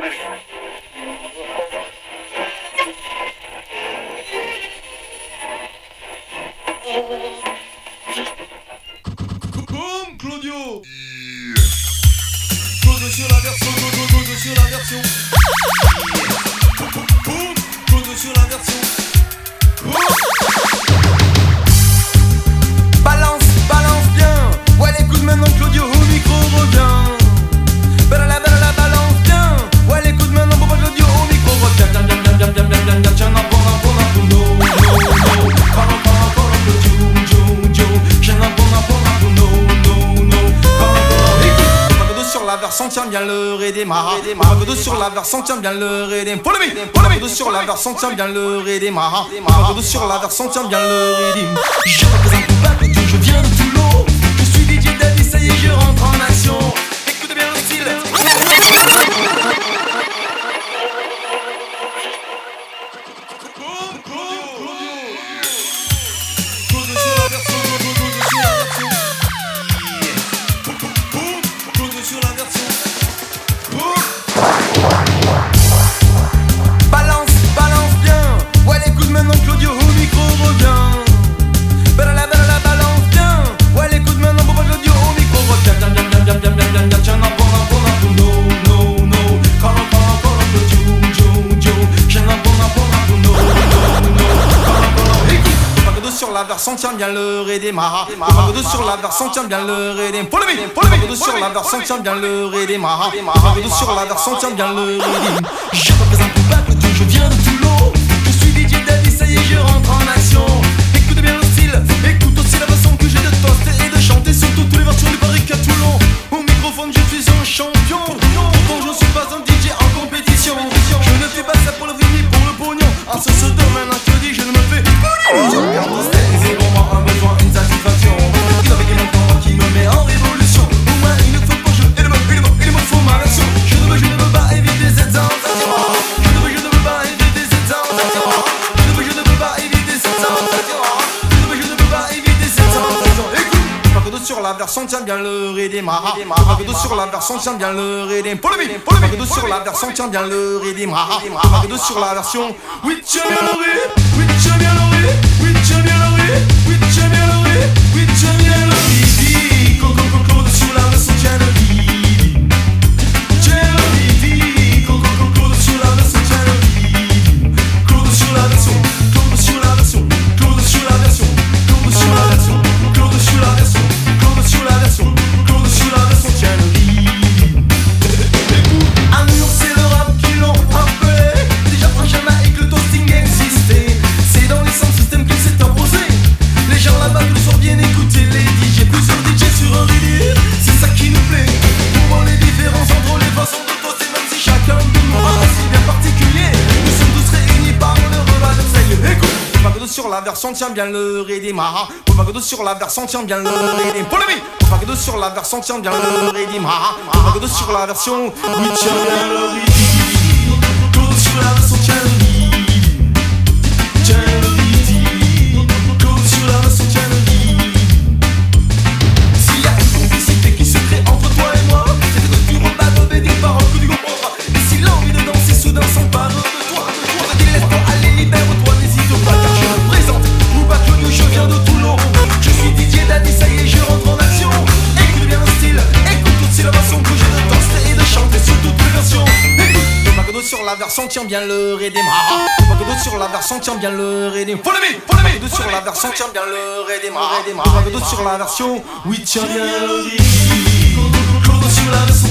Boum, Claudio Claude sur la version, Claude sur la version. Tiens bien le Claudio sur la version, tiens bien le redémarre. Polémique, polémique. sur la version, tiens bien le redémarre. Papa Claudio sur la version, tiens bien le. Je représente version, tiens bien le redémarre. Papa Claudio sur la version, tiens bien le redémarre. Polémique, polémique. Claudio sur la version, tiens bien le redémarre. Papa Claudio sur la version, tiens bien le redémarre. Je représente Papa Claudio, je viens de Toulon. Je suis DJ Daddy, ça y est, je rentre en action. Écoutez bien le style, écoute aussi la façon que j'ai de toaster et de chanter sur toutes les versions du barrique à Toulon. Au microphone, je suis un champion. Pourtant, je ne suis pas un la version, tiens bien le redémarre. Papa Claude sur la version, tiens bien le redémarre. Polémique, Papa Claude sur la version, tiens bien le. Papa Claude sur la version, oui, tiens bien le ré, oui, tiens bien le version, tiens bien le redémarre. Papa Godot sur la version, tiens bien le redémarre. Polémique Papa Godot sur la version, tiens bien le. Papa Godot sur la version, oui, tiens bien le redémarre. la version, tient bien le rédem. Pas que d'autres sur la version, tient bien le rédem. Faut le mille, faut sur la version, tient bien le rédem. Pas que d'autres sur la version, oui, tient bien le rédem. sur la version.